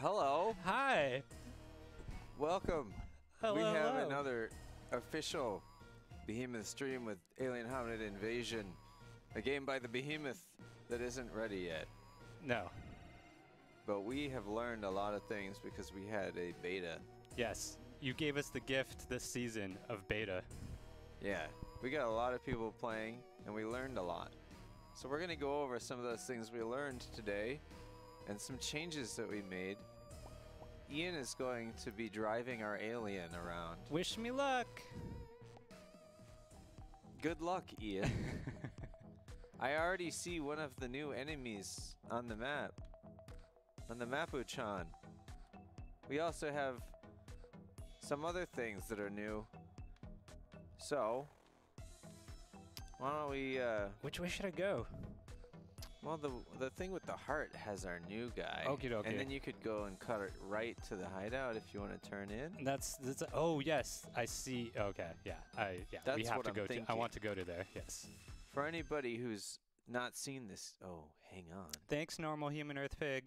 Hello, Hi. welcome. Hello. we have hello. another official Behemoth stream with Alien Hominid Invasion, a game by the Behemoth that isn't ready yet. No. But we have learned a lot of things because we had a beta. Yes. You gave us the gift this season of beta. Yeah, we got a lot of people playing and we learned a lot. So we're going to go over some of those things we learned today and some changes that we made. Ian is going to be driving our alien around. Wish me luck. Good luck, Ian. I already see one of the new enemies on the map. On the Mapuchan. We also have some other things that are new. So, why don't we, uh, Which way should I go? well, the the thing with the heart has our new guy. Okie dokie. And then you could go and cut it right to the hideout if you want to turn in. That's that's. Oh yes, I see. Okay, yeah, I yeah. we have to I'm go. To, I want to go to there. Yes. For anybody who's not seen this, oh, hang on. Thanks, normal human Earth pig.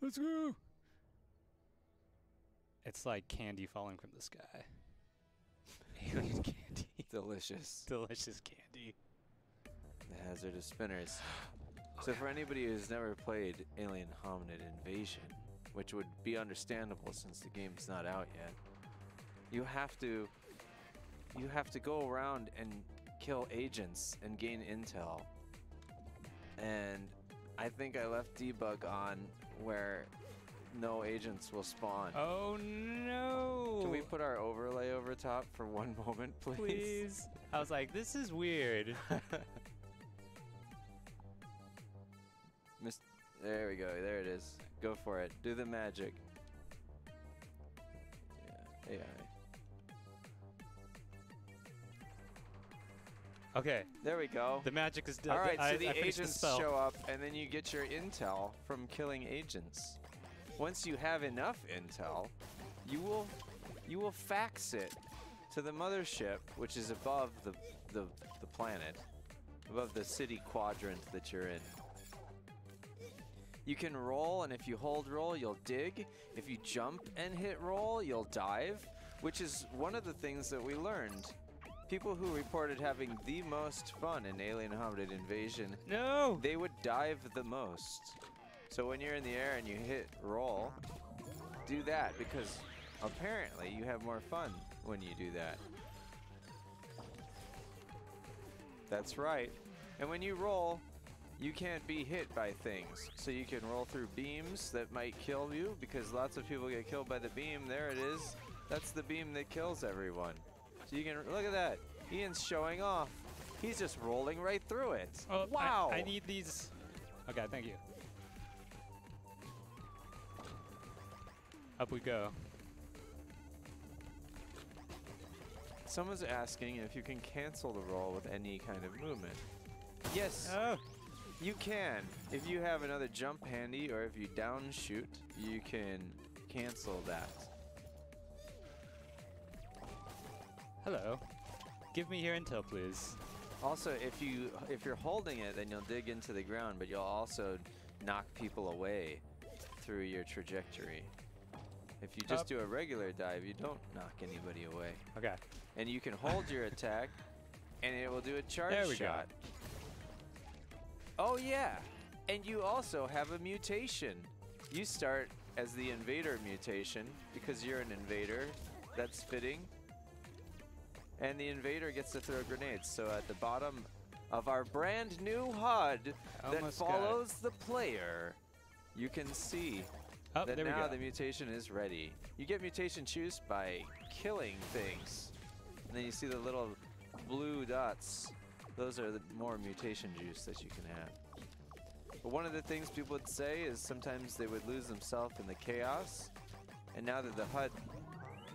Let's go. It's like candy falling from the sky. Alien candy. Delicious. Delicious candy. The hazardous spinners. So for anybody who's never played Alien Hominid Invasion, which would be understandable since the game's not out yet, you have to you have to go around and kill agents and gain intel. And I think I left debug on where no agents will spawn. Oh no! Can we put our overlay over top for one moment, please? please? I was like, this is weird. there we go. There it is. Go for it. Do the magic. Yeah, AI. okay, There we go. the magic is done. All right, I, so the I agents spell. show up, and then you get your intel from killing agents. Once you have enough intel, you will you will fax it to the mothership, which is above the the, the planet, above the city quadrant that you're in. You can roll, and if you hold roll, you'll dig. If you jump and hit roll, you'll dive, which is one of the things that we learned. People who reported having the most fun in Alien Hominid Invasion No! they would dive the most. So when you're in the air and you hit roll, do that because apparently you have more fun when you do that. That's right. And when you roll, you can't be hit by things. So you can roll through beams that might kill you because lots of people get killed by the beam. There it is. That's the beam that kills everyone. So you can look at that. Ian's showing off. He's just rolling right through it. Oh, I- wow. I, need these. Okay, thank you. Up we go. Someone's asking if you can cancel the roll with any kind of movement. Yes, Oh! You can. If you have another jump handy or if you down shoot, you can cancel that. Hello. Give me your intel, please. Also, if you if you're holding it, then you'll dig into the ground, but you'll also knock people away through your trajectory. If you just Up. do a regular dive, you don't knock anybody away. Okay. And you can hold your attack, and it will do a charge shot. There we go. Oh yeah, and you also have a mutation. You start as the invader mutation because you're an invader. That's fitting. And the invader gets to throw grenades. So at the bottom of our brand new HUD that Almost got it. follows the player, you can see Oh, that now the mutation is ready. You get mutation juice by killing things. And then you see the little blue dots. Those are the more mutation juice that you can have. But one of the things people would say is sometimes they would lose themselves in the chaos. And now that the HUD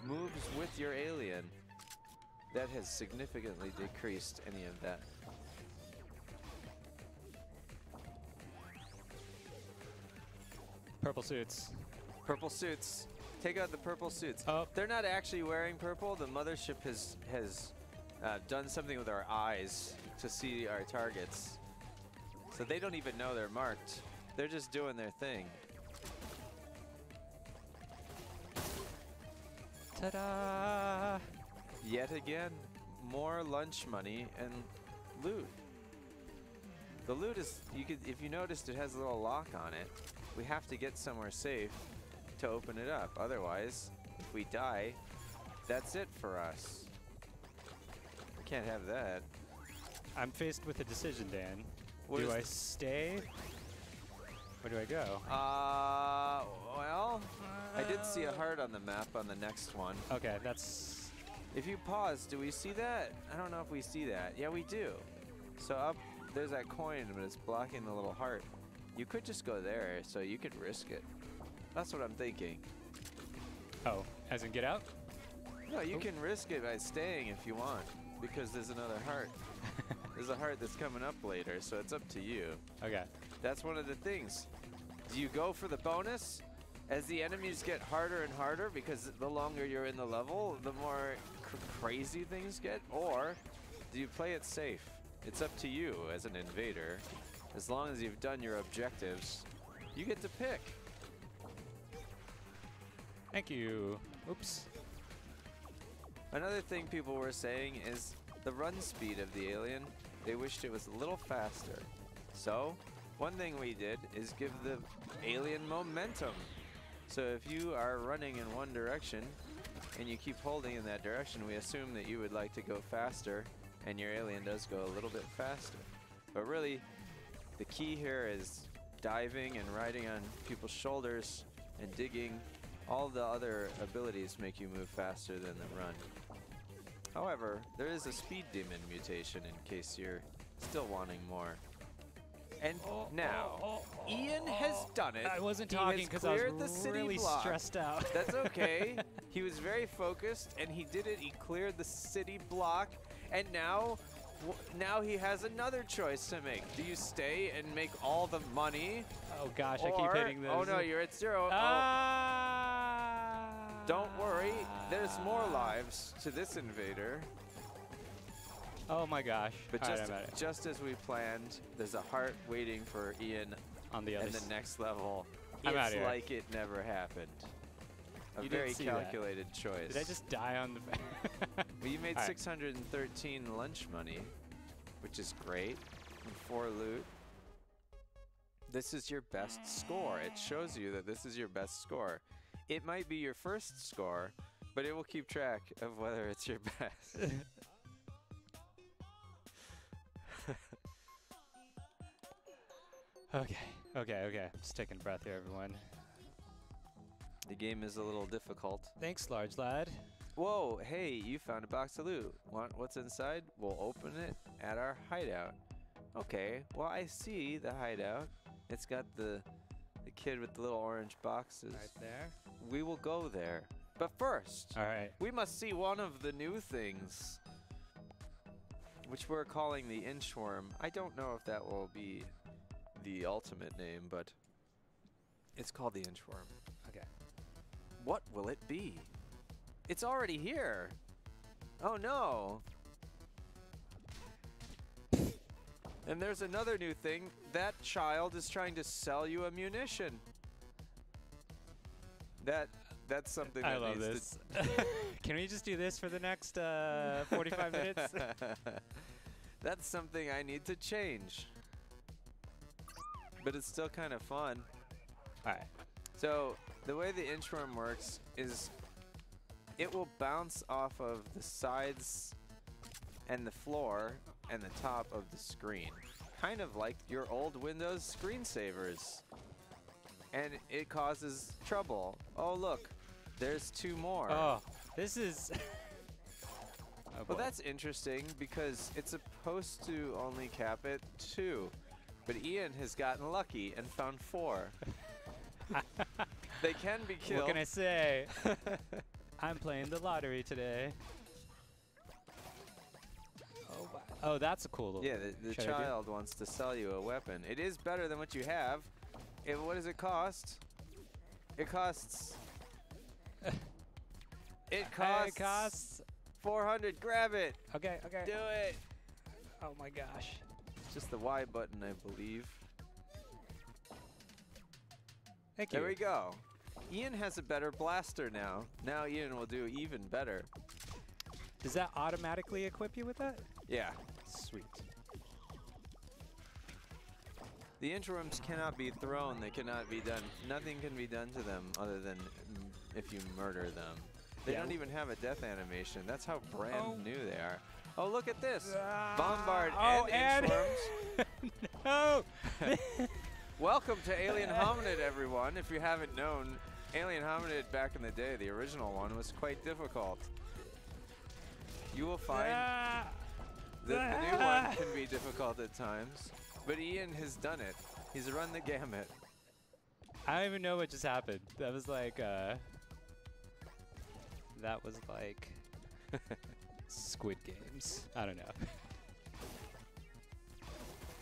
moves with your alien, that has significantly decreased any of that. Purple suits. Purple suits. Take out the purple suits. Oh. They're not actually wearing purple. The mothership has has uh, done something with our eyes to see our targets. So they don't even know they're marked. They're just doing their thing. Ta-da! Yet again, more lunch money and loot. The loot is you could if you noticed it has a little lock on it. We have to get somewhere safe to open it up. Otherwise, if we die, that's it for us. We can't have that. I'm faced with a decision, Dan. What do I th- stay? Where do I go? Uh, well, I did see a heart on the map on the next one. Okay, that's If you pause, do we see that? I don't know if we see that. Yeah, we do. So up, there's that coin, but it's blocking the little heart. You could just go there, so you could risk it. That's what I'm thinking. oh, as in get out. No, you Oh. can risk it by staying if you want, because there's another heart. there's a heart that's coming up later, so it's up to you. Okay. That's one of the things. Do you go for the bonus? As the enemies get harder and harder, because the longer you're in the level, the more cr- crazy things get? Or do you play it safe? It's up to you as an invader. As long as you've done your objectives, you get to pick. Thank you. Oops. Another thing people were saying is the run speed of the alien, they wished it was a little faster. So, one thing we did is give the alien momentum. So if you are running in one direction and you keep holding in that direction, we assume that you would like to go faster and your alien does go a little bit faster. But really, the key here is diving and riding on people's shoulders and digging. All the other abilities make you move faster than the run. However, there is a speed demon mutation in case you're still wanting more. And now, Ian has done it. I wasn't talking because I was the city really block. stressed out. That's okay. he was very focused, and he did it. He cleared the city block, and now, now he has another choice to make. Do you stay and make all the money, oh gosh, I keep hitting this. oh no, you're at zero. Oh, Ah! Don't worry. There's more lives to this invader. Oh my gosh. But All right, just just as we planned, there's a heart waiting for Ian on the other. in the next level. I'm it's like it never happened. A You very see that. calculated choice. Did I just die on the? Well, you made All right. 613 lunch money, which is great. And four loot. This is your best score. It shows you that this is your best score. It might be your first score, but it will keep track of whether it's your best. okay, okay, okay. Just taking a breath here, everyone. the game is a little difficult. Thanks, large lad. Whoa, hey, you found a box of loot. Want what's inside? We'll open it at our hideout. Okay, well I see the hideout. It's got the the kid with the little orange boxes. Right there. We will go there. But first, All right. we must see one of the new things, which we're calling the inchworm. I don't know if that will be the ultimate name, but it's called the inchworm. Okay. What will it be? It's already here. Oh no. And there's another new thing. That child is trying to sell you a munition. That that's something I that love this. Can we just do this for the next uh, 45 minutes? That's something I need to change. But it's still kind of fun. All right. So the way the inchworm works is it will bounce off of the sides and the floor and the top of the screen. Kind of like your old Windows screensavers. and it causes trouble. Oh look, there's two more. Oh, this is. oh, Well, that's interesting because it's supposed to only cap at two, but Ian has gotten lucky and found four. they can be killed. What can I say? I'm playing the lottery today. Oh, that's a cool little. yeah, the, the Should I do- child wants to sell you a weapon. It is better than what you have. It, what does it cost? It costs. it costs. It costs. 400. Grab it. Okay, okay. Do it. Oh my gosh. It's Just the Y button, I believe. Thank you. There we go. Ian has a better blaster now. Now Ian will do even better. Does that automatically equip you with that? Yeah. Sweet. The inchworms cannot be thrown. They cannot be done. Nothing can be done to them other than mm, if you murder them. They Yeah. don't even have a death animation. That's how brand Oh. new they are. Oh, look at this. Ah, Bombard oh, and, and- inchworms. no! Welcome to Alien Hominid, everyone. If you haven't known, Alien Hominid back in the day, the original one, was quite difficult. You will find Ah. That the new one can be difficult at times, but Ian has done it. He's run the gamut. I don't even know what just happened. That was like, uh. That was like. Squid Games. I don't know.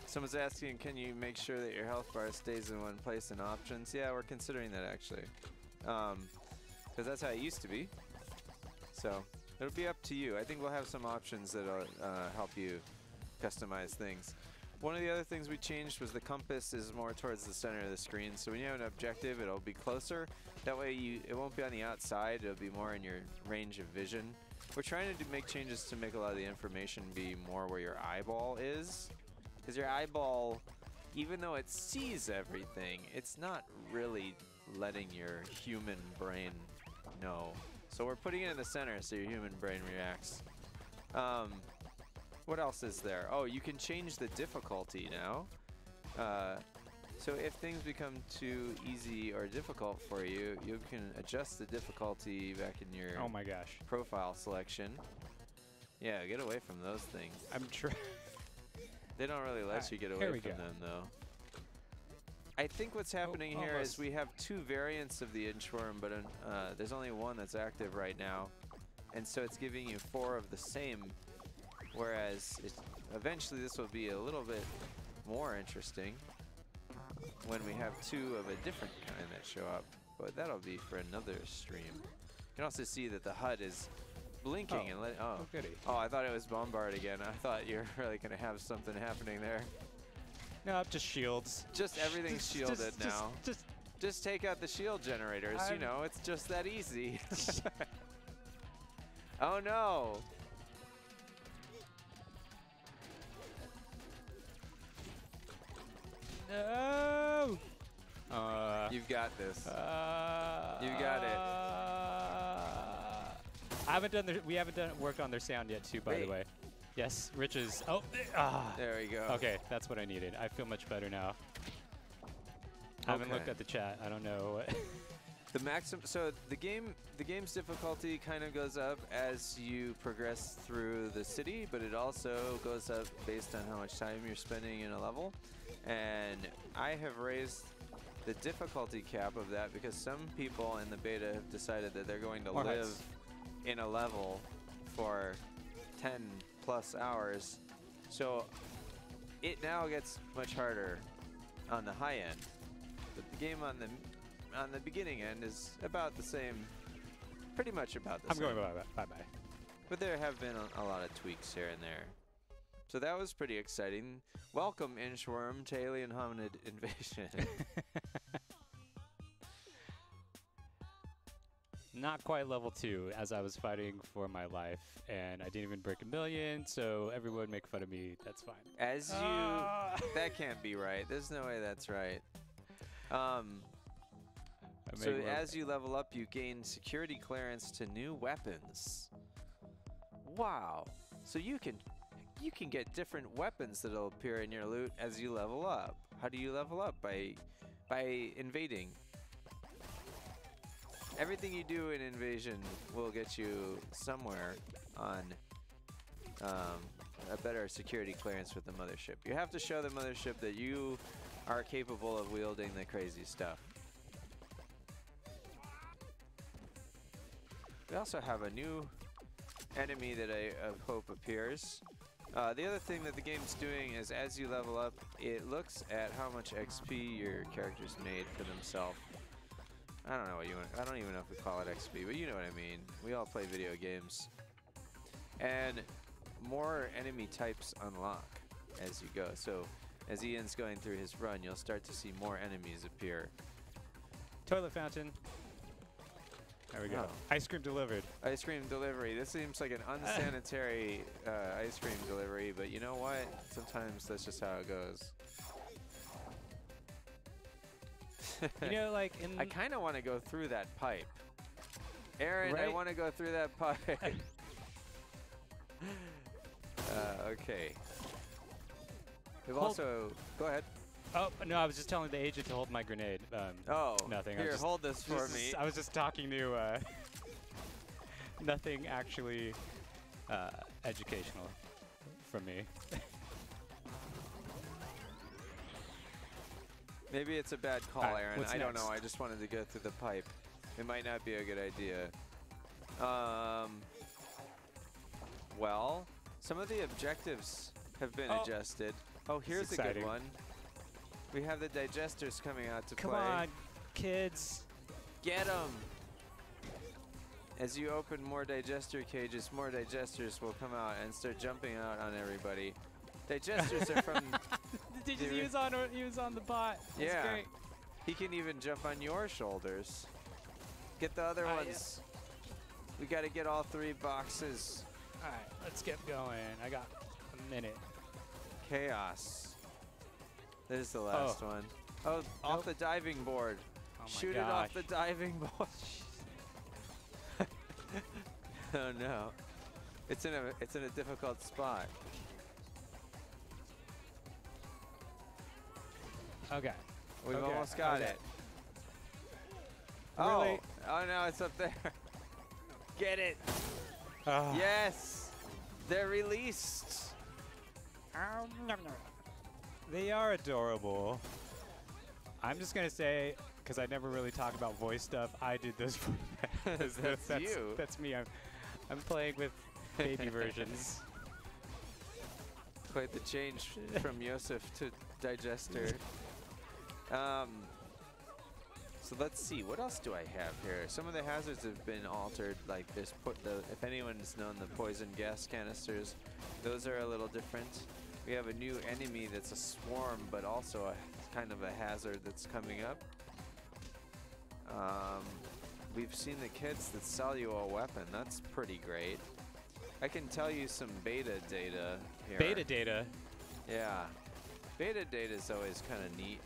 Someone's asking, can you make sure that your health bar stays in one place in options? Yeah, we're considering that actually. Because that's how it used to be. So it'll be up to you. I think we'll have some options that'll uh, help you customize things. One of the other things we changed was the compass is more towards the center of the screen. So when you have an objective, it'll be closer. That way you it won't be on the outside. It'll be more in your range of vision. We're trying to make changes to make a lot of the information be more where your eyeball is. Because your eyeball, even though it sees everything, it's not really letting your human brain know. So we're putting it in the center so your human brain reacts. Um, what else is there? Oh, you can change the difficulty now. Uh, so if things become too easy or difficult for you, you can adjust the difficulty back in your Oh my gosh. profile selection. Yeah, get away from those things. I'm trying. They don't really let you get away from go. them, though. I think what's happening here is we have two variants of the inchworm, but uh, there's only one that's active right now, and so it's giving you four of the same. Whereas it, eventually this will be a little bit more interesting when we have two of a different kind that show up. But that'll be for another stream. You can also see that the HUD is blinking Oh. and let. Oh, Oh, goody. Oh, I thought it was Bombard again. I thought you were really going to have something happening there. No, just shields. Just everything's Just- shielded just- now. Just, Just take out the shield generators. you I'm- know, it's just that easy. oh no. no. Uh, You've got this. uh, You got it. I haven't done. We haven't done worked on their sound yet, too. By Wait. the way. Yes, Rich's. Oh, ah. there we go. Okay, that's what I needed. I feel much better now. I haven't looked at the chat. I don't know. The maximum. So the game, the game's difficulty kind of goes up as you progress through the city, but it also goes up based on how much time you're spending in a level. And I have raised the difficulty cap of that because some people in the beta have decided that they're going to More live heights. in a level for 10 plus hours. So it now gets much harder on the high end. But the game on the on the beginning end is about the same, pretty much about the same. I'm same. going bye bye. Bye bye. But there have been a, a lot of tweaks here and there. So that was pretty exciting. Welcome, Inchworm, to Alien Hominid Invasion. Not quite level two, as I was fighting for my life, and I didn't even break a million. So everyone make fun of me. That's fine. As you, Ah. that can't be right. There's no way that's right. Um, so made one- as you level up, you gain security clearance to new weapons. Wow! So you can, you can get different weapons that'll appear in your loot as you level up. How do you level up? By by invading. Everything you do in invasion will get you somewhere on um, a better security clearance with the mothership. You have to show the mothership that you are capable of wielding the crazy stuff. We also have a new enemy that I uh, hope appears. Uh, the other thing that the game's doing is as you level up, it looks at how much XP your character's made for themselves. I don't know what you want. I don't even know if we call it XP, but you know what I mean. We all play video games. And more enemy types unlock as you go. So as Ian's going through his run, you'll start to see more enemies appear. Toilet fountain. There we go. Oh. Ice cream delivered. Ice cream delivery. This seems like an unsanitary uh, ice cream delivery, but you know what? Sometimes that's just how it goes. You know, like in I kind of want to go through that pipe. Aaron, I want to go through that pipe. uh, okay. We've Hold- also go ahead. Oh no, I was just telling the agent to hold my grenade. Um, Oh, Nothing, Here, just- hold this for just- me. I was just talking to. Uh, nothing actually uh, educational from me. Maybe it's a bad call, Alright, Aaron. I don't know. I just wanted to go through the pipe. It might not be a good idea. Um. Well, some of the objectives have been Oh. adjusted. Oh, here's a good one. We have the digesters coming out to Come play. Come on, kids. Get them! As you open more digester cages, more digesters will come out and start jumping out on everybody. Digesters are from. Did you- he was on? He was on the bot. That's Yeah. great. He can even jump on your shoulders. Get the other ah, yeah. ones. We got to get all three boxes. All right, let's get going. I got a minute. Chaos. There's the last oh. one. Oh, off the diving board. Oh Shoot gosh. it off the diving board. oh no. It's in a it's in a difficult spot. Okay. We've Okay, almost got okay. it. Really? Oh, oh no, it's up there. Get it. Ah. Yes. They're released. They are adorable. I'm just gonna say, because I never really talk about voice stuff, I did this. For That's that's you. That's me. I'm, I'm playing with baby versions. Quite the change from Yosef to Digester. Um, so let's see, what else do I have here? Some of the hazards have been altered, like this. Put the if anyone's known the poison gas canisters, those are a little different. We have a new enemy that's a swarm, but also a kind of a hazard that's coming up. Um, we've seen the kits that sell you a weapon. That's pretty great. I can tell you some beta data here. Beta data. Yeah. Beta data is always kind of neat.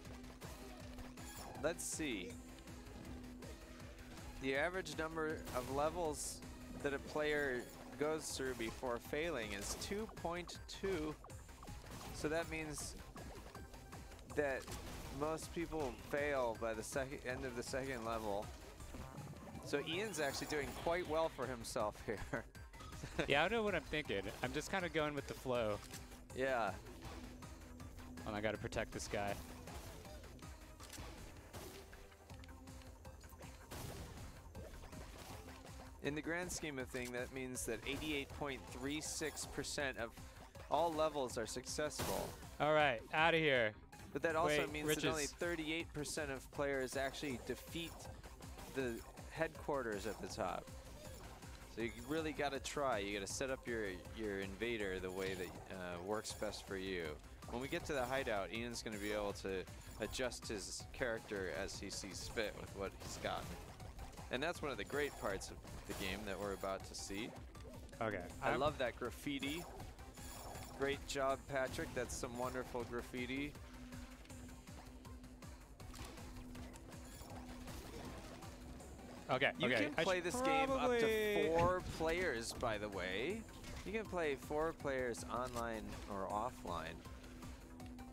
Let's see. The average number of levels that a player goes through before failing is 2.2. So that means that most people fail by the second end of the second level. So Ian's actually doing quite well for himself here. yeah, I know what I'm thinking. I'm just kind of going with the flow. yeah. Oh, and I gotta protect this guy. In the grand scheme of thing, that means that 88.36% of all levels are successful. All right, out of here. But that also Wait, means that only 38% of players actually defeat the headquarters at the top. So you really got to try. You got to set up your your invader the way that uh, works best for you. When we get to the hideout, Ian's going to be able to adjust his character as he sees fit with what he's got. And that's one of the great parts of the game that we're about to see. Okay. I I'm- love that graffiti. Great job, Patrick. That's some wonderful graffiti. Okay. You okay. can play this game up to four players, by the way. You can play four players online or offline.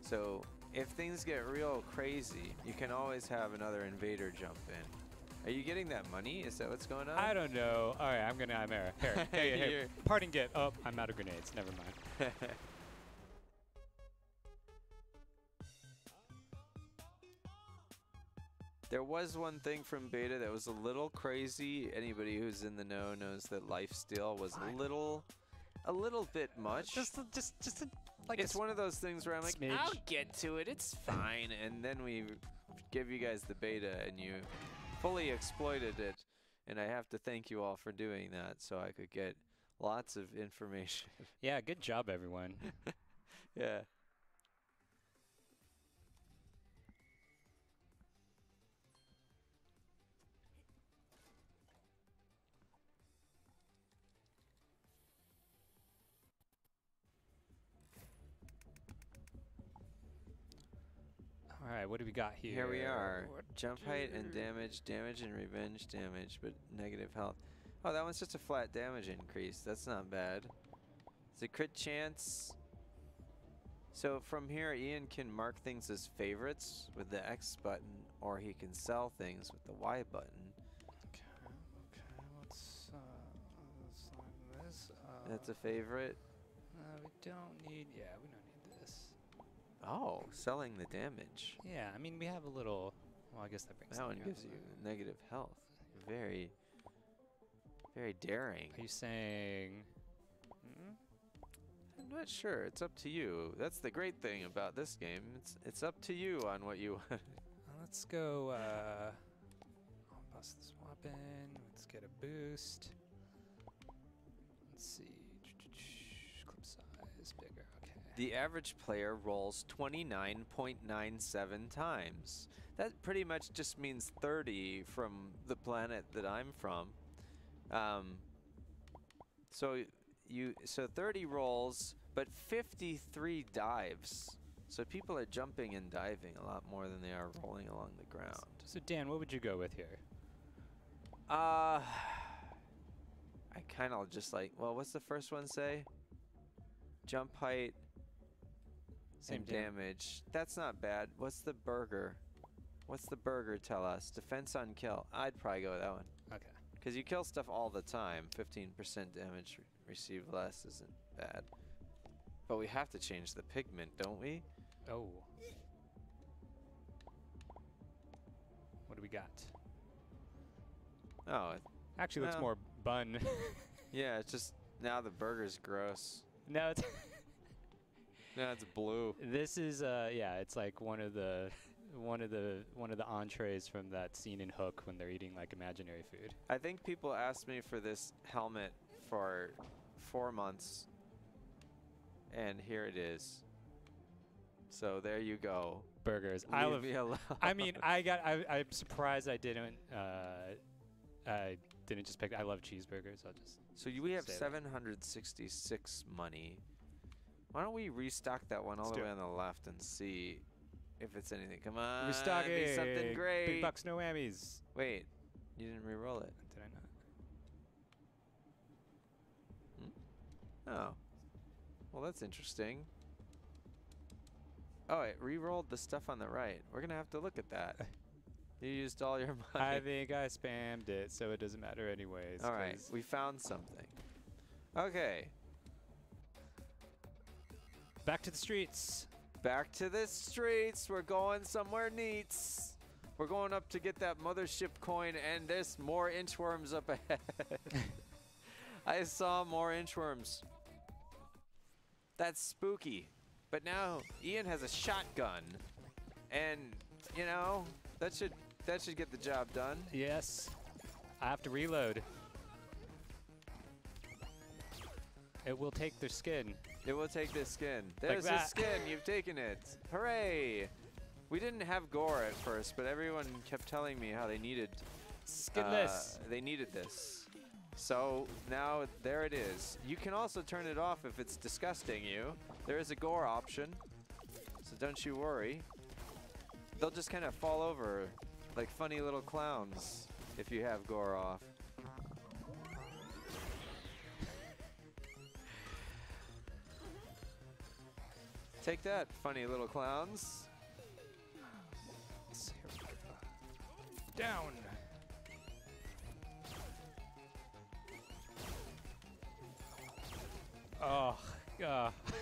So if things get real crazy, you can always have another invader jump in. Are you getting that money? Is that what's going on? I don't know. All right, I'm gonna. I'm here. Here. Hey, hey. Parting get. Oh, I'm out of grenades. Never mind. There was one thing from beta that was a little crazy. Anybody who's in the know knows that lifesteal was a little, a little bit much. Just, a- just, just a, like it's one of those things where I'm like, smidge. I'll get to it. It's fine. and then we give you guys the beta, and you fully exploited it. And I have to thank you all for doing that, so I could get lots of information. Yeah, good job, everyone. yeah. Right, what do we got here? Here we are. What Jump height and damage, damage and revenge damage, but negative health. Oh, that one's just a flat damage increase. That's not bad. It's a crit chance. So from here, Ian can mark things as favorites with the X button, or he can sell things with the Y button. Okay, okay, let's, uh, let's this. Uh, That's a favorite. uh, we don't need. Yeah, we don't need. Oh, selling the damage. Yeah, I mean we have a little. Well, I guess that brings. That one gives you negative health. Very, very daring. Are you saying? Hmm? I'm not sure. It's up to you. That's the great thing about this game. It's it's up to you on what you want. Let's go. Uh, I'll bust this weapon. Let's get a boost. The average player rolls 29.97 times. That pretty much just means 30 from the planet that I'm from. Um, so you so 30 rolls, but 53 dives. So people are jumping and diving a lot more than they are rolling along the ground. So Dan, what would you go with here? Uh, I kind of just like. Well, what's the first one say? Jump height and dam- damage. That's not bad. What's the burger? What's the burger tell us? Defense on kill. I'd probably go with that one. Okay. Because you kill stuff all the time. 15% damage re- received less isn't bad. But we have to change the pigment, don't we? Oh. What do we got? Oh, it- Actually, looks more bun. yeah, it's just now the burger's gross. no, it's It's blue. this is uh yeah, it's like one of the one of the one of the entrees from that scene in Hook when they're eating like imaginary food. I think people asked me for this helmet for four months, and here it is. So there you go. Burgers. I love me alone. I mean, I got. I, I'm surprised I didn't. Uh, I didn't just pick. I love cheeseburgers. I'll just. so you, we have say that. 766 money. Why don't we restock that one all Let's the way it. on the left and see if it's anything? Come on, Restocking. be something great. Big bucks, no whammies. Wait, you didn't re-roll it. Did I not? Hmm? Oh. Well, that's interesting. Oh, it re-rolled the stuff on the right. We're gonna have to look at that. You used all your money. I think I spammed it, so it doesn't matter anyways. all right, we found something. Okay, Back to the streets. back to the streets. We're going somewhere neats. We're going up to get that mothership coin, and there's more inchworms up ahead. I saw more inchworms. That's spooky. But now Ian has a shotgun, and you know that should that should get the job done. Yes. I have to reload. It will take their skin. It will take this skin. There's the that. skin. You've taken it. Hooray! We didn't have gore at first, but everyone kept telling me how they needed Skinless. uh, they needed this. So now there it is. You can also turn it off if it's disgusting you. There is a gore option, so don't you worry. They'll just kind of fall over like funny little clowns if you have gore off. Take that, funny little clowns. Down. Oh, God.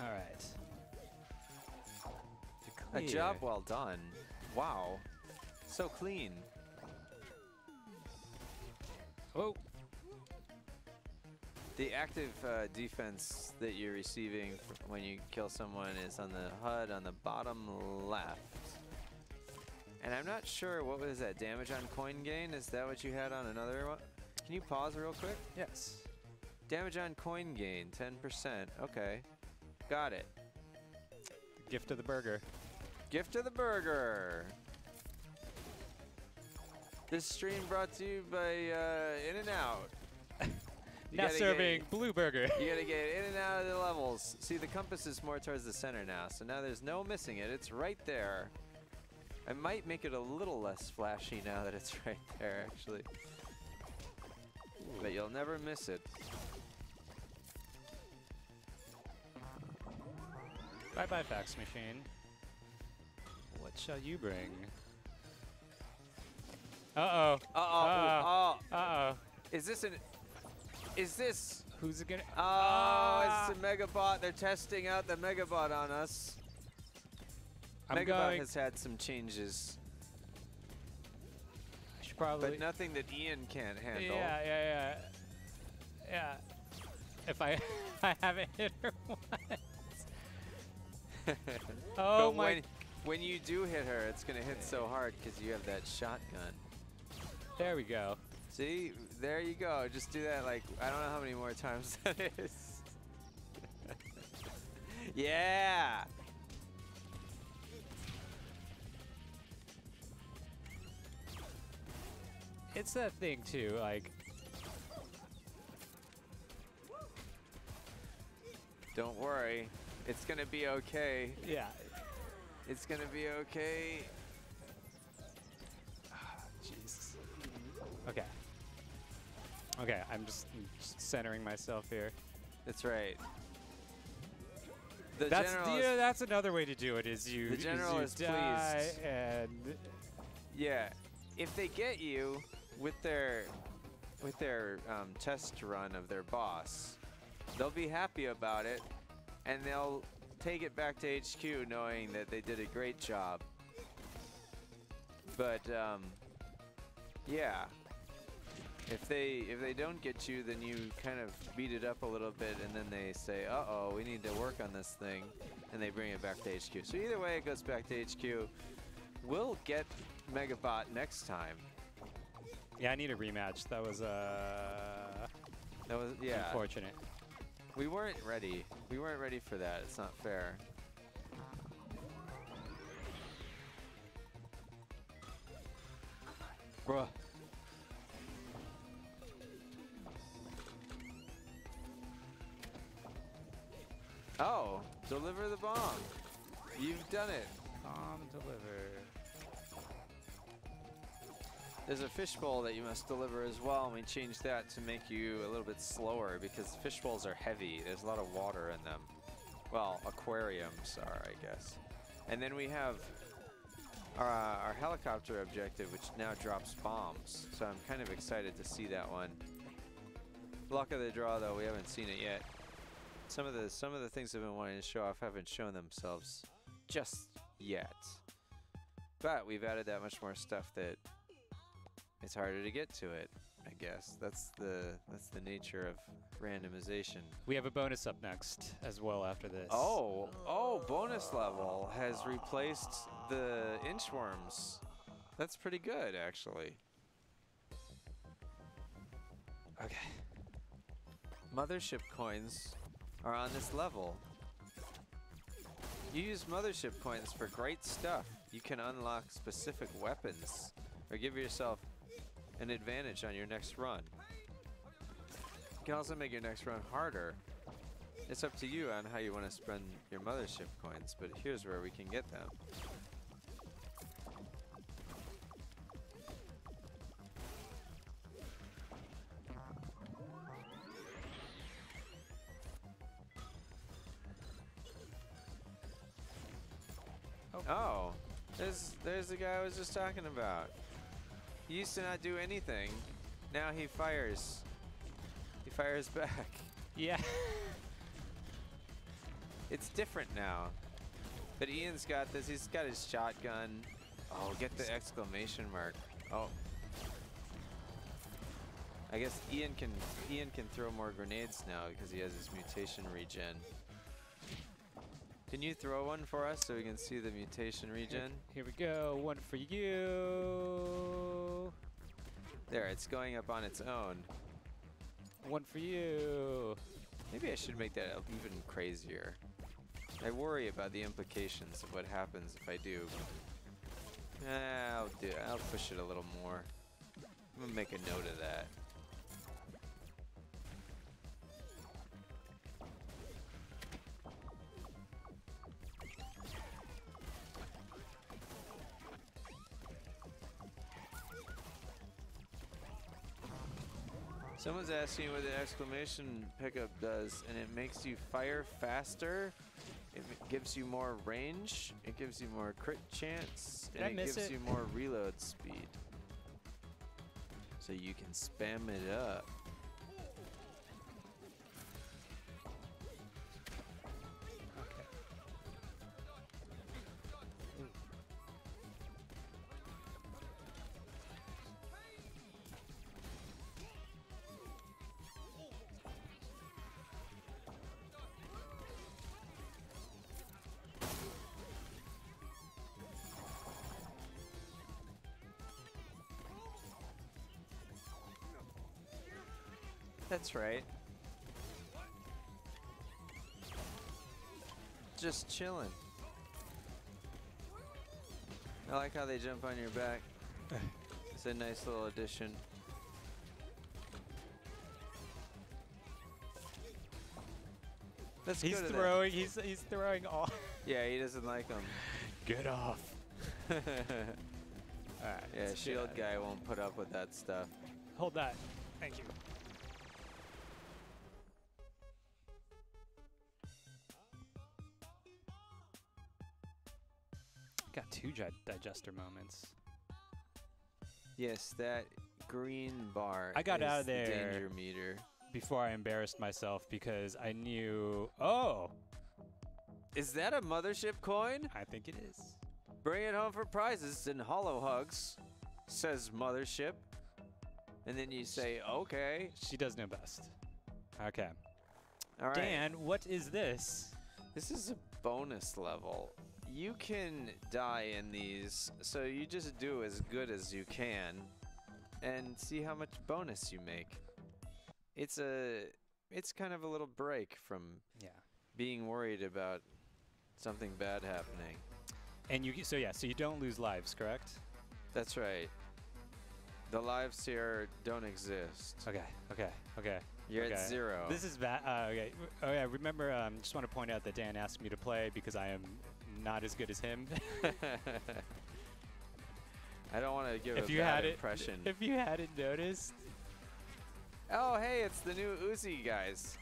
All right. A job well done. Wow. So clean. Oh. The active uh, defense that you're receiving when you kill someone is on the HUD on the bottom left. And I'm not sure what was that damage on coin gain. Is that what you had on another one? Can you pause real quick? yes. Damage on coin gain, 10%. Okay. Got it. Gift of the burger. Gift of the burger. This stream brought to you by uh, In-N-Out. You now gotta get- serving blue burger. You gotta get in and out of the levels. See, the compass is more towards the center now, so now there's no missing it. It's right there. I might make it a little less flashy now that it's right there, actually. But you'll never miss it. bye bye, fax machine. What shall you bring? Uh oh. Uh oh. Uh, oh. Uh oh. Is this an. Is this. Who's it gonna? Oh, Ah! it's a Megabot. They're testing out the Megabot on us. I'm Megabot going. has had some changes, I should probably. but nothing that Ian can't handle. Yeah, yeah, yeah. Yeah. If I I haven't hit her once. Oh but my when, when you do hit her, it's gonna hit so hard because you have that shotgun. There we go. See, there you go. Just do that like I don't know how many more times that is. yeah. It's that thing too, like Don't worry, it's gonna be okay. yeah. It's gonna be okay. Ah, Jeez. Okay. Okay, I'm just, centering myself here. That's right. The That's general. yeah, is- that's another way to do it. Is you The is general you is die pleased. and yeah. If they get you with their with their um, test run of their boss, they'll be happy about it, and they'll take it back to HQ knowing that they did a great job. But um, yeah, if they if they don't get you, then you kind of beat it up a little bit, and then they say, "Uh oh, we need to work on this thing," and they bring it back to HQ. So either way, it goes back to HQ. We'll get Megabot next time. yeah, I need a rematch. That was uh That was yeah. unfortunate. We weren't ready. We weren't ready for that. It's not fair. Bruh. Oh, deliver the bomb. You've done it. Bomb deliver. There's a fishbowl that you must deliver as well, and we changed that to make you a little bit slower because fish bowls are heavy. There's a lot of water in them. Well, aquariums are, I guess. And then we have our, uh, our helicopter objective, which now drops bombs. So I'm kind of excited to see that one. Luck of the draw, though, we haven't seen it yet. Some of the some of the things I've been wanting to show off haven't shown themselves just yet. But we've added that much more stuff that it's harder to get to it. I guess that's the that's the nature of randomization. We have a bonus up next as well after this. Oh, oh, bonus level has replaced the inchworms. That's pretty good, actually. Okay. Mothership coins are on this level. You use mothership coins for great stuff. You can unlock specific weapons or give yourself an advantage on your next run. You can also make your next run harder. It's up to you on how you want to spend your mothership coins, but here's where we can get them. Oh, there's there's the guy I was just talking about. He used to not do anything. Now he fires. He fires back. Yeah. It's different now. But Ian's got this. He's got his shotgun. Oh, get the exclamation mark. Oh. I guess Ian can Ian can throw more grenades now because he has his mutation regen. Can you throw one for us so we can see the mutation regen? Here we go. One for you. There, it's going up on its own. One for you. Maybe I should make that even crazier. I worry about the implications of what happens if I do. I'll do. I'll push it a little more. I'm gonna make a note of that. Someone's asking what the exclamation pickup does, and it makes you fire faster. It gives you more range. It gives you more crit chance. Did and I it gives it? you more reload speed. So you can spam it up. That's right. Just chilling. I like how they jump on your back. It's a nice little addition. Let's He's to that- throwing. He's he's throwing all. Yeah, he doesn't like them. Get off. All right. yeah, shield guy won't put up with that stuff. Hold that. Thank you. Digester moments. Yes, that green bar. I got out of there. danger meter. before I embarrassed myself because I knew. Oh, Is that a mothership coin? I think it is. Bring it home for prizes and hollow hugs, says Mothership. And then you say, okay. She does know best. Okay. All right. Dan, what is this? This is a bonus level. You can die in these, so you just do as good as you can and see how much bonus you make. It's a it's kind of a little break from Yeah. being worried about something bad happening. And you so yeah, so you don't lose lives, correct? That's right. The lives here don't exist. Okay. Okay. Okay. You're okay. at zero. This is bad. Uh, okay. Oh yeah. Remember, um, just want to point out that Dan asked me to play because I am not as good as him. I don't want to give if a you bad had it, impression. if you hadn't noticed, Oh, hey, it's the new Uzi guys.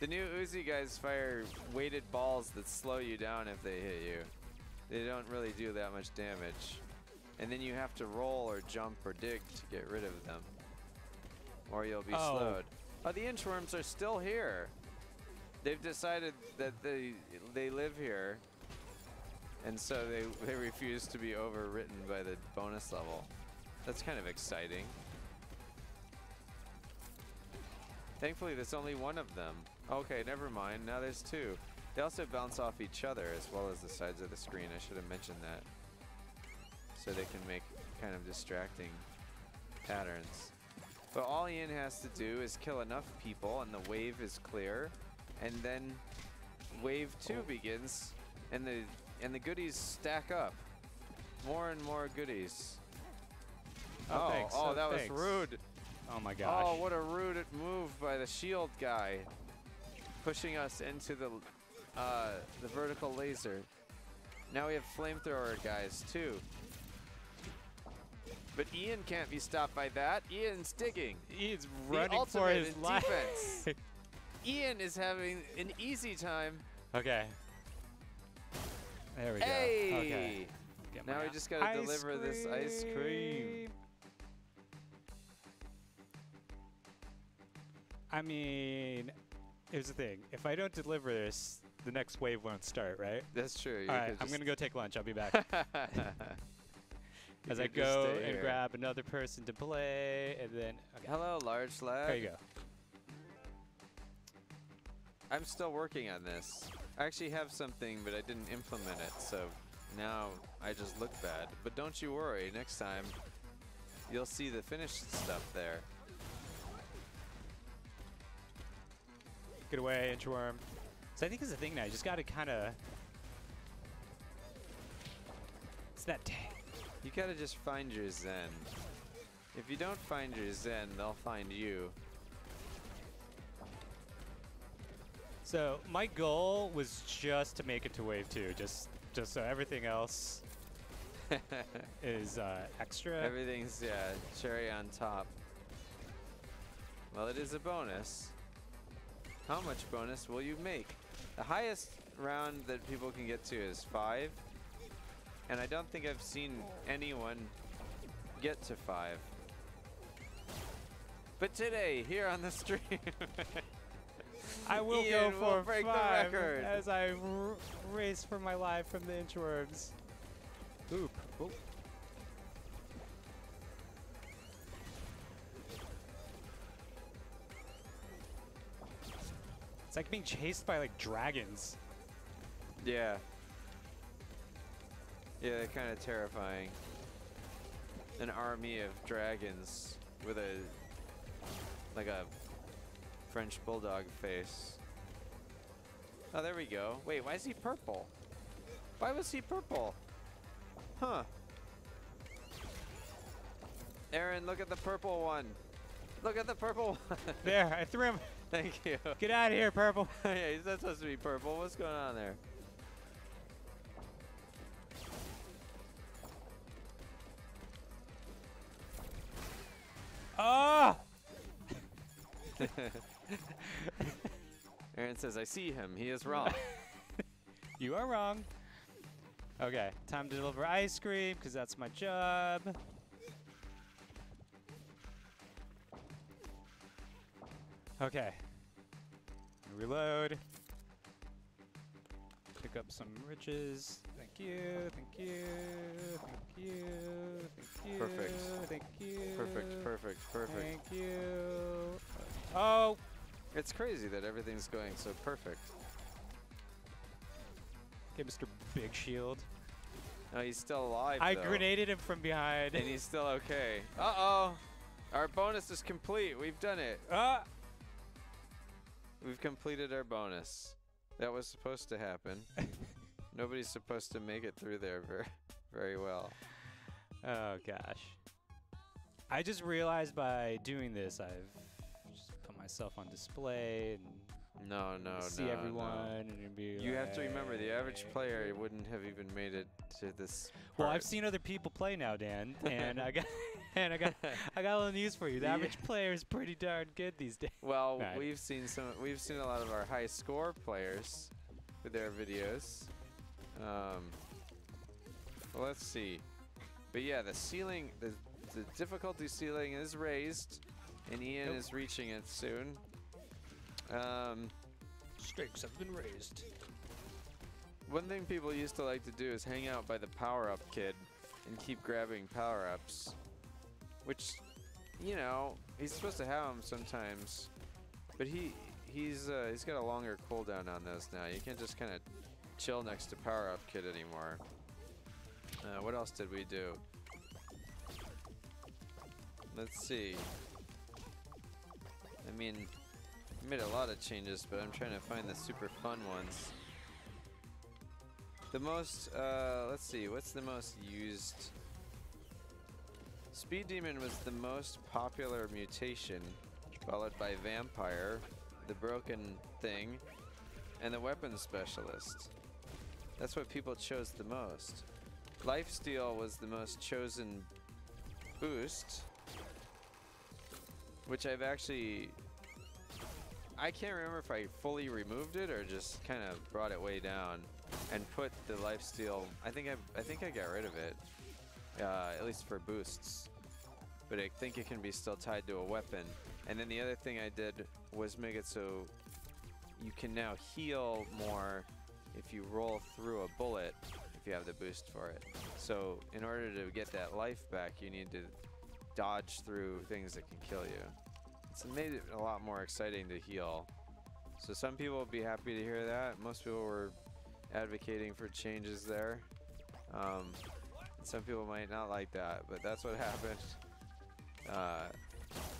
The new Uzi guys fire weighted balls that slow you down if they hit you. They don't really do that much damage. And then you have to roll or jump or dig to get rid of them. Or you'll be Oh. slowed. Oh, the inchworms are still here. They've decided that they they live here. And so they, they refuse to be overwritten by the bonus level. That's kind of exciting. Thankfully, there's only one of them. Okay, never mind. Now there's two. They also bounce off each other as well as the sides of the screen. I should have mentioned that. So they can make kind of distracting patterns. But all Ian has to do is kill enough people and the wave is clear. And then wave two oh. begins and the and the goodies stack up. More and more goodies. Oh, oh, thanks. oh, Oh, that thanks. was rude. oh my gosh. Oh, what a rude move by the shield guy, pushing us into the uh, the vertical laser. Now we have flamethrower guys too. But Ian can't be stopped by that. Ian's digging. He's The running for his life. defense. Ian is having an easy time. okay. There we go. Hey! Okay. Get Now we just gotta ice deliver this ice cream. I mean, here's the thing. If I don't deliver this, the next wave won't start, right? That's true. you All right, I'm gonna go take lunch. I'll be back. As I go and here. grab another person to play, and then okay. Hello, large lad. there you go. I'm still working on this. I actually have something, but I didn't implement it, so now I just look bad. But don't you worry, next time you'll see the finished stuff there. Get away, inchworm. So I think it's the thing now. You just gotta kind of. It's that. T- You gotta just find your zen. If you don't find your zen, they'll find you. So my goal was just to make it to wave two, just just so everything else is uh, extra. Everything's, yeah, cherry on top. Well, it is a bonus. How much bonus will you make? The highest round that people can get to is five. And I don't think I've seen anyone get to five. But today, here on the stream, I will Ian go will for break the five record. as I r- race for my life from the inchworms. Oop. Oop. It's like being chased by like dragons. yeah. Yeah, they're kind of terrifying. An army of dragons with a, like a French bulldog face. Oh, there we go. Wait, why is he purple? Why was he purple? Huh. Aaron, look at the purple one. Look at the purple one. There, I threw him. Thank you. Get out of here, purple. yeah, he's not supposed to be purple. What's going on there? Says, I see him. He is wrong. You are wrong. Okay, time to deliver ice cream because that's my job. Okay. Reload. Pick up some riches. Thank you, thank you, thank you, thank you. Perfect. Thank you. perfect, perfect, perfect. Thank you. Oh! It's crazy that everything's going so perfect. Okay, Mr. Big Shield. No, he's still alive. I though, grenaded him from behind. And he's still okay. Uh oh. Our bonus is complete. We've done it. Ah! We've completed our bonus. That was supposed to happen. Nobody's supposed to make it through there very, very well. Oh gosh. I just realized by doing this, I've myself on display and No, no, see no, no. everyone and be You have to remember, the average player wouldn't have even made it to this. Well. I've seen other people play now, Dan, and I got and I got I got a little news for you. The Yeah. average player is pretty darn good these days. Well, Right. we've seen some. We've seen a lot of our high score players with their videos. Um, let's see. But yeah, the ceiling, the, the difficulty ceiling is raised, and Ian Nope. is reaching it soon. Um, Stakes have been raised. one thing people used to like to do is hang out by the power-up kid and keep grabbing power-ups, which, you know, he's supposed to have them sometimes, but he he's uh, he's got a longer cooldown on those now. You can't just kind of chill next to power-up kid anymore. Uh, what else did we do? Let's see. I mean, I made a lot of changes, but I'm trying to find the super fun ones. The most, uh, let's see, what's the most used? Speed Demon was the most popular mutation, followed by Vampire, the Broken Thing, and the Weapon Specialist. That's what people chose the most. Lifesteal was the most chosen boost, which I've actually. I can't remember if I fully removed it or just kind of brought it way down. and put the life steal. I think I I think I got rid of it, uh, at least for boosts. But I think it can be still tied to a weapon. And then the other thing I did was make it so you can now heal more if you roll through a bullet if you have the boost for it. So in order to get that life back, you need to dodge through things that can kill you. It's made it a lot more exciting to heal. So some people will be happy to hear that. Most people were advocating for changes there. Um, some people might not like that, but that's what happened. Uh,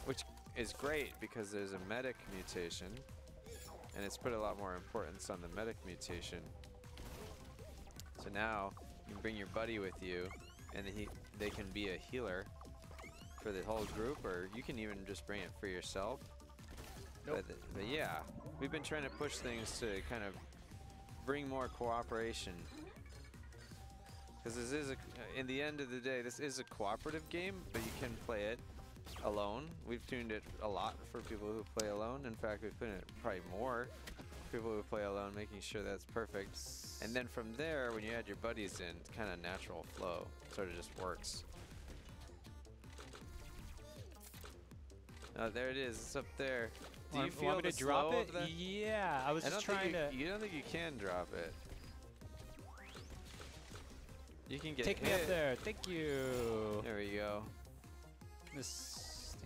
which is great because there's a medic mutation, and it's put a lot more importance on the medic mutation. So now you can bring your buddy with you, and he they can be a healer for the whole group, or you can even just bring it for yourself. Nope. But, but yeah, we've been trying to push things to kind of bring more cooperation. Because this is a, in the end of the day, this is a cooperative game, but you can play it alone. We've tuned it a lot for people who play alone. In fact, we've put it probably more people who play alone, making sure that's perfect. And then from there, when you add your buddies in, it's kind of natural flow. Sort of just works. Oh, there it is. It's up there. Do you feel want me to drop it? Yeah, I was I just trying you, to You don't think you can drop it? You can get take me up there. Thank you. There we go. This.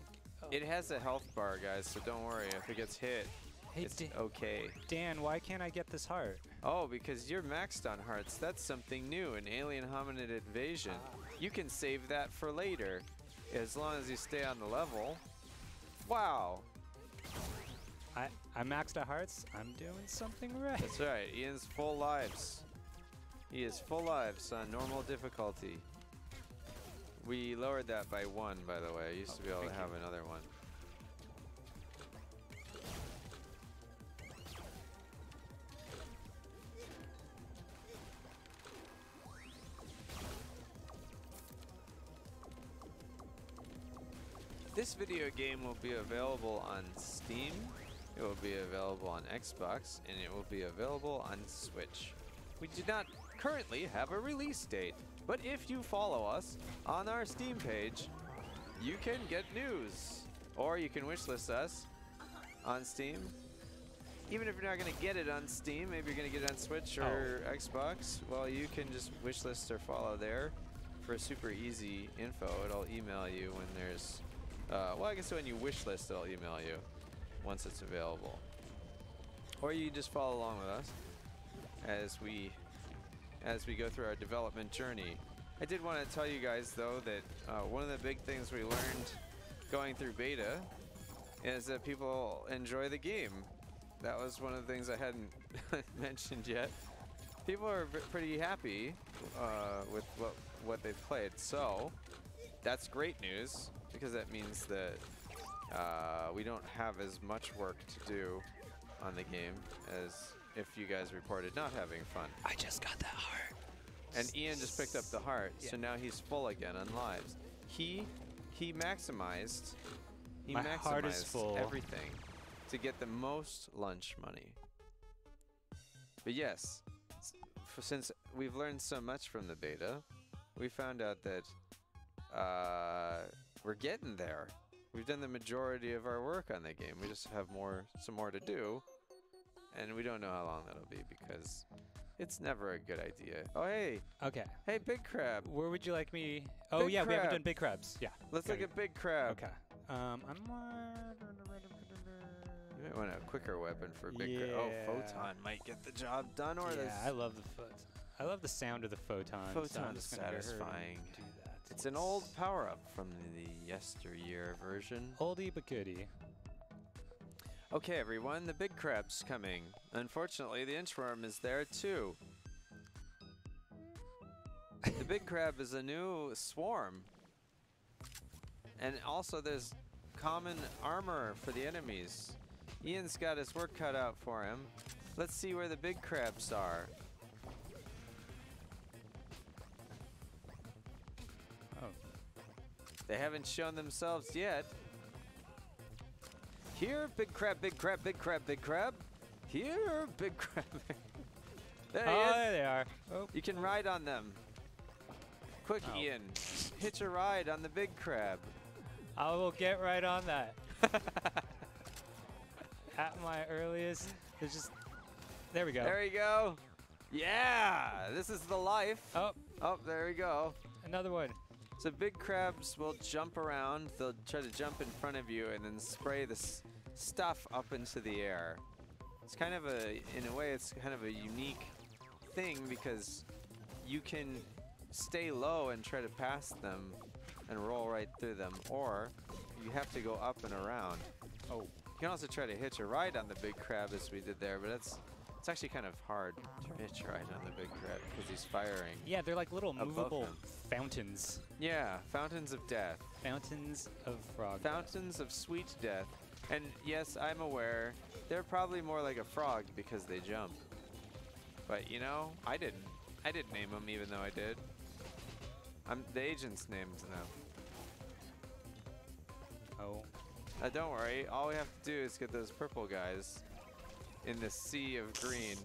Oh. It has a health bar, guys, so don't worry. If it gets hit, hey, it's Dan, okay. Dan, why can't I get this heart? Oh, because you're maxed on hearts. That's something new. An alien hominid invasion. Ah. You can save that for later, as long as you stay on the level. Wow. I I maxed out hearts. I'm doing something right. That's right. Ian's full lives. He is full lives on normal difficulty. We lowered that by one, by the way. I used Oh, to be able to have another one. This video game will be available on Steam, it will be available on Xbox, and it will be available on Switch. We do not currently have a release date, but if you follow us on our Steam page, you can get news. Or you can wishlist us on Steam. Even if you're not going to get it on Steam, maybe you're going to get it on Switch or oh. Xbox, well, you can just wishlist or follow there for super easy info. It'll email you when there's, uh, well, I guess when you wishlist, it'll email you once it's available. Or you just follow along with us as we as we go through our development journey. I did want to tell you guys though that uh, one of the big things we learned going through beta is that people enjoy the game. That was one of the things I hadn't mentioned yet. People are pretty happy uh, with what what they've played, so that's great news because that means that uh, we don't have as much work to do on the game as if you guys reported not having fun. I just got that heart. And Ian just picked up the heart, so now he's full again on lives. He he maximized he My maximized heart is full. everything to get the most lunch money. But yes, since we've learned so much from the beta, we found out that uh, we're getting there. We've done the majority of our work on the game. We just have more some more to do, and we don't know how long that'll be because it's never a good idea. Oh hey, Okay. hey Big Crab. Where would you like me? Oh Big yeah, we haven't done big crabs. Yeah. Let's look at Big Crab. Okay. Um, I'm. You might want a quicker weapon for Big Crab. Oh, Photon might get the job done, or yeah, this. I love the photon. I love the sound of the photon. so Photon's just gonna go ahead and satisfying. It's an old power-up from the yesteryear version. Oldie but goodie. Okay, everyone, the big crab's coming. Unfortunately, the inchworm is there too. the big crab is a new swarm. And also there's common armor for the enemies. Ian's got his work cut out for him. Let's see where the big crabs are. They haven't shown themselves yet. Here, big crab, big crab, big crab, big crab. Here, big crab. There oh, he is. there they are. Oh, You can ride on them. Quick, Oh. Ian. Hitch a ride on the big crab. I will get right on that. At my earliest, there's just. There we go. There you go. Yeah, this is the life. oh, Oh, there we go. another one. So big crabs will jump around. They'll try to jump in front of you and then spray this stuff up into the air. It's kind of a, in a way, it's kind of a unique thing because you can stay low and try to pass them and roll right through them, or you have to go up and around. Oh, You can also try to hitch a ride on the big crab as we did there, but it's it's actually kind of hard to hitch right on the big crab because he's firing. yeah, they're like little movable fountains. Yeah, fountains of death. Fountains of frog. Fountains of sweet death. And yes, I'm aware they're probably more like a frog because they jump. But you know, I didn't. I didn't name them even though I did. I'm the agent's named them. oh, Uh, don't worry. All we have to do is get those purple guys in the sea of green.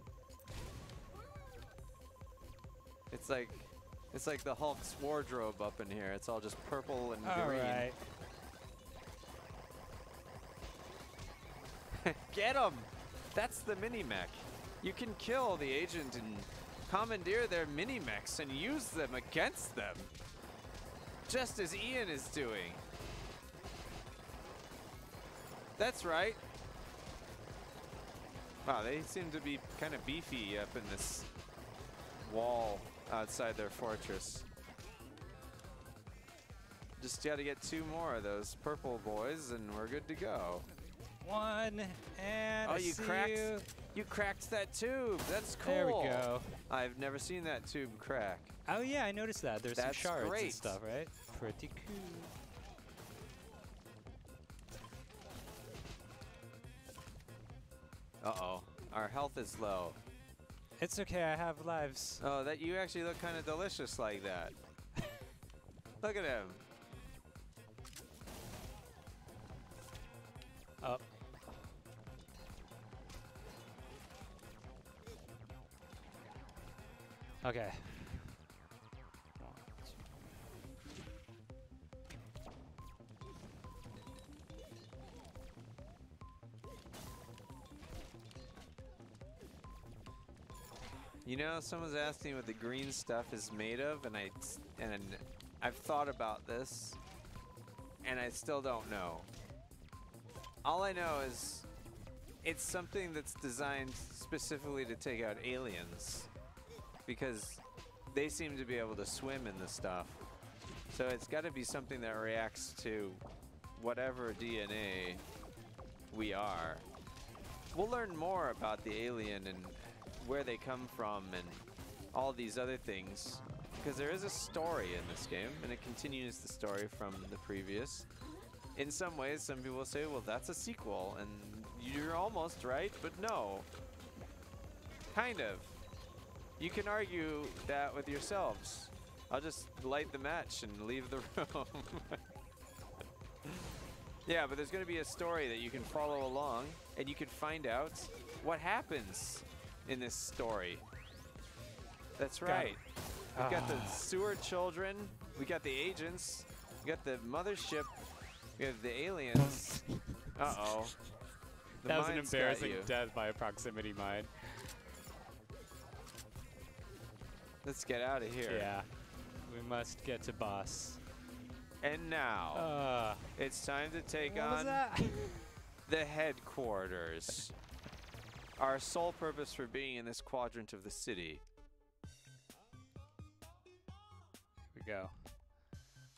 It's like it's like the Hulk's wardrobe up in here. It's all just purple and all green. right. Get him! That's the mini mech. You can kill the agent and commandeer their mini mechs and use them against them. Just as Ian is doing. That's right. Wow, they seem to be kind of beefy up in this wall outside their fortress. Just gotta get two more of those purple boys and we're good to go. One and Oh, I you cracked- you. You cracked that tube. That's cool. There we go. I've never seen that tube crack. Oh yeah, I noticed that. There's That's some shards great. and stuff, right? Pretty cool. Uh-oh. Our health is low. It's okay. I have lives. Oh, that you actually look kind of delicious like that. look at him. Up. Okay. You know, someone's asked me what the green stuff is made of, and I and I've thought about this, and I still don't know. All I know is it's something that's designed specifically to take out aliens, because they seem to be able to swim in this stuff. So it's got to be something that reacts to whatever DNA we are. We'll learn more about the alien and where they come from and all these other things because there is a story in this game and it continues the story from the previous. In some ways, some people say, well, that's a sequel, and you're almost right, but no. Kind of. You can argue that with yourselves. I'll just light the match and leave the room. yeah, but there's going to be a story that you can follow along and you can find out what happens in this story. That's Got right. We've got the Ah. sewer children, we got the agents, we got the mothership, we have the aliens. Uh oh. that was an embarrassing death by a proximity mine. Let's get out of here. Yeah. We must get to boss. And now Uh, it's time to take on the headquarters. Our sole purpose for being in this quadrant of the city. Here we go.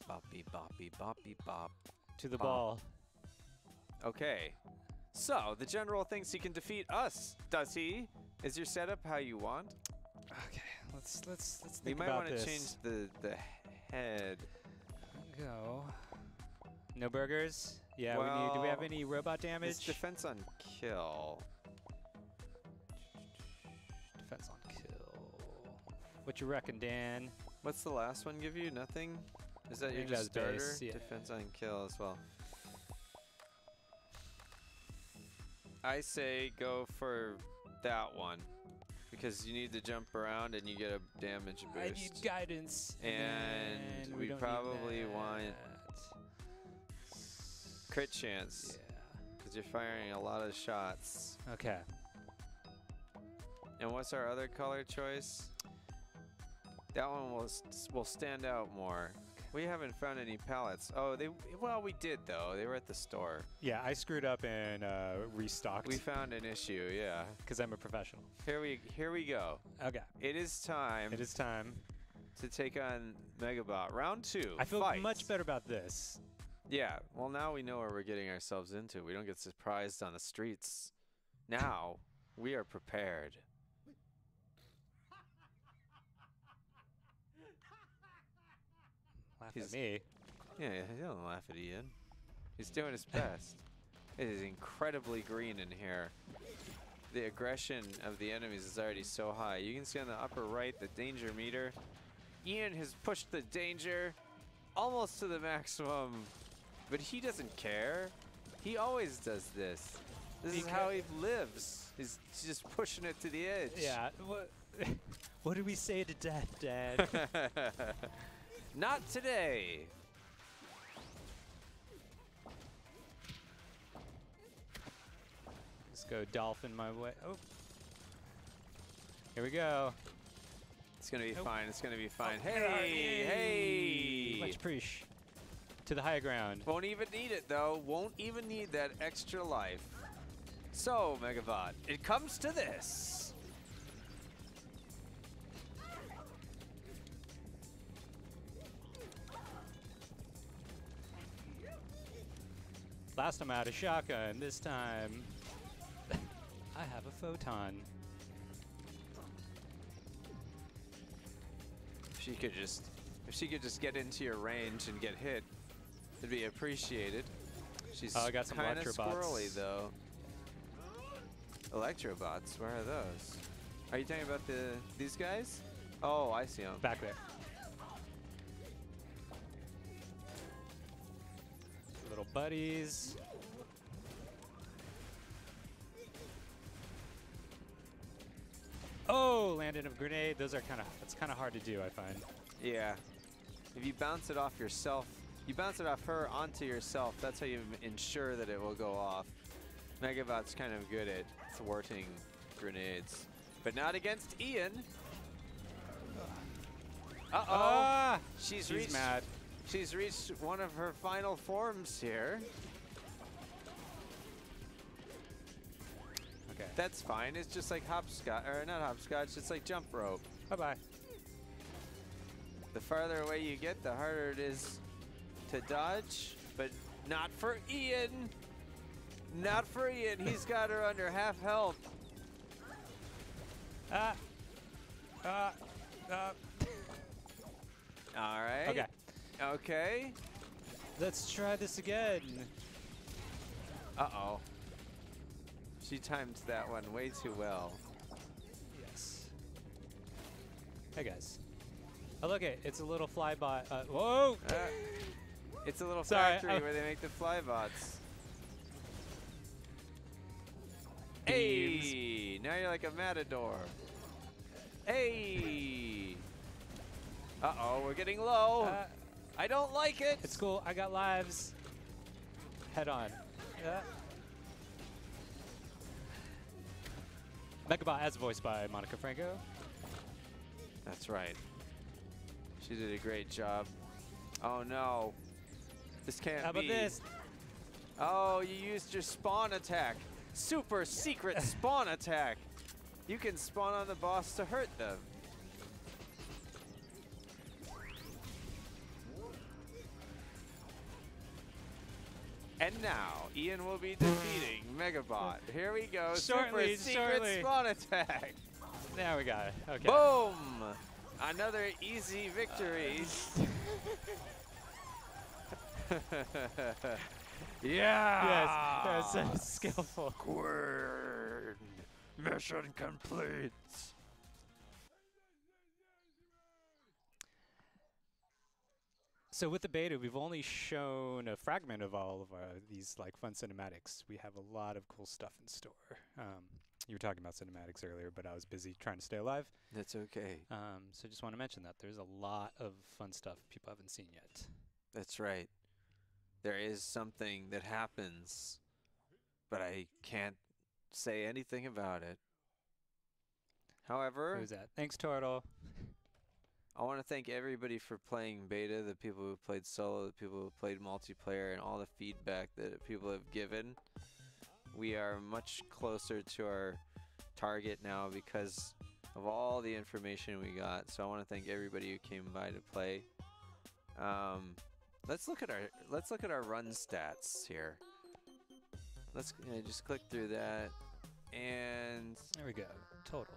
Boppy boppy boppy bop. To the Bop. ball. Okay. So the general thinks he can defeat us, does he? Is your setup how you want? Okay, let's let's let's think. You think might want to change the the head. Go. No burgers. Yeah. we need. Do we have any robot It's damage? defense on kill. Defense on kill. What you reckon, Dan? What's the last one give you? Nothing? Is that your just starter? base, yeah. Defense on kill as well. I say go for that one. because you need to jump around and you get a damage boost. I need guidance. And we don't probably want. Crit chance Yeah. because you're firing a lot of shots. Okay. And what's our other color choice? That one will will stand out more. We haven't found any pallets. Oh, they well we did though. They were at the store. Yeah, I screwed up and uh, restocked We found an issue. Yeah. because I'm a professional. Here we here we go. Okay, It is time it is time. to take on Megabot. Round two. I feel fight. much better about this. Yeah. Well, now we know where we're getting ourselves into. We don't get surprised on the streets. Now we are prepared. He's- at me. Yeah, he don't laugh at Ian. He's doing his best. It is incredibly green in here. The aggression of the enemies is already so high. You can see on the upper right the danger meter. Ian has pushed the danger almost to the maximum, but he doesn't care. He always does this. This is how he lives. He's just pushing it to the edge. Yeah. What? what do we say to death, Dad? Not today. Let's go dolphin my way. Oh. Here we go. It's gonna be Nope. fine. It's gonna be oh, fine. Oh, hey, hey. Much appreciate. To the high ground. Won't even need it though. Won't even need that extra life. So, Megabot, it comes to this. Last time I had a shotgun. This time, I have a photon. If she could just, if she could just get into your range and get hit, it'd be appreciated. She's Oh, I got some Electrobots. squirrely though. Electrobots, where are those? Are you talking about the these guys? Oh, I see them. Back there. Buddies. Oh, landed a grenade. Those are kind of, it's kind of hard to do, I find. Yeah. If you bounce it off yourself, you bounce it off her onto yourself. That's how you ensure that it will go off. Megabot's kind of good at thwarting grenades, but not against Ian. Uh oh. Ah! she's, She's reached. mad. She's reached one of her final forms here. Okay. That's fine. It's just like hopscotch, or not hopscotch. It's like jump rope. Bye-bye. The farther away you get, the harder it is to dodge, but not for Ian. Not for Ian. He's got her under half health. Ah! Ah! Ah! All right. Okay. Okay. Let's try this again. Uh-oh. She timed that one way too well. Yes. Hey guys. Oh look it, it's a little flybot. Uh, whoa! Uh, it's a little Sorry, factory I- where they make the flybots. Hey, now you're like a matador. Hey. Uh-oh, we're getting low. Uh, I don't like it. it's cool. I got lives. Head on. Uh. Megabot as voiced by Monica Franco. That's right. She did a great job. Oh no. This can't be. How about be. this? Oh, you used your spawn attack. Super secret spawn attack. You can spawn on the boss to hurt them. And now, Ian will be defeating Megabot. Here we go. Shortly, Super secret shortly. spawn attack. There we got it. Okay. Boom! Another easy victory. yeah! Yes, that's so skillful. Squared. Mission complete. So with the beta, we've only shown a fragment of all of our, these like fun cinematics. We have a lot of cool stuff in store. Um, You were talking about cinematics earlier, but I was busy trying to stay alive. That's okay. Um, so just want to mention that there's a lot of fun stuff people haven't seen yet. That's right. There is something that happens, but I can't say anything about it. However, Who's that? Thanks, Turtle. I want to thank everybody for playing beta, the people who played solo, the people who played multiplayer, and all the feedback that people have given. We are much closer to our target now because of all the information we got. So I want to thank everybody who came by to play. Um, let's look at our let's look at our run stats here. Let's just click through that, and There we go. Total.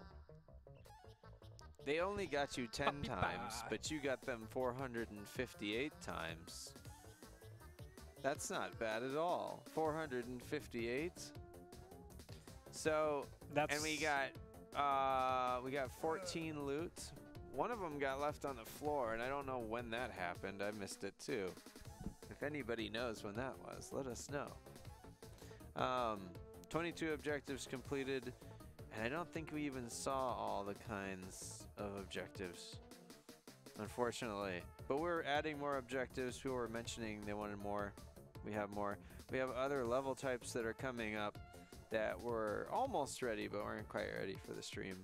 They only got you 10 Puppy times, pie. but you got them 458 times. That's not bad at all. 458. So, That's and we got uh we got 14 loot. One of them got left on the floor and I don't know when that happened. I missed it too. If anybody knows when that was, let us know. Um 22 objectives completed and I don't think we even saw all the kinds of objectives. Unfortunately. But we're adding more objectives. People were mentioning they wanted more. We have more. We have other level types that are coming up that were almost ready but weren't quite ready for the stream.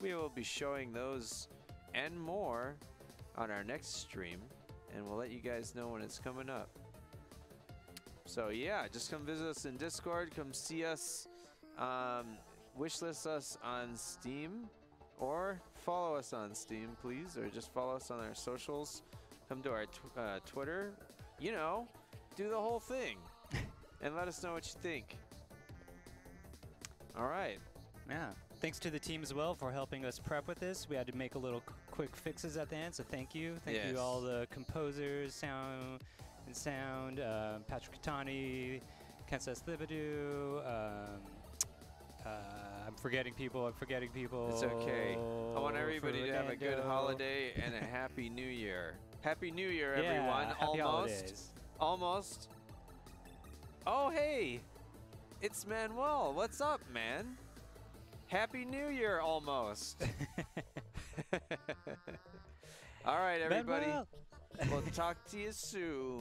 We will be showing those and more on our next stream, and we'll let you guys know when it's coming up. So yeah, just come visit us in Discord. Come see us. Um, wishlist us on Steam, or follow us on Steam, please, or just follow us on our socials. Come to our tw- uh, Twitter. You know, do the whole thing, and let us know what you think. All right. Yeah. Thanks to the team as well for helping us prep with this. We had to make a little quick fixes at the end, so thank you. Thank Yes. you all the composers, sound and sound, uh, Patrick Catani, Kansas Thibidou. Um, uh, I'm forgetting people. I'm forgetting people. It's okay. I want everybody to have a good holiday and a happy new year. Happy New Year, Yeah, everyone. Almost. holidays. Almost. Oh, hey. It's Manuel. What's up, man? Happy New Year, almost. All right, everybody. Manuel. we'll talk to you soon.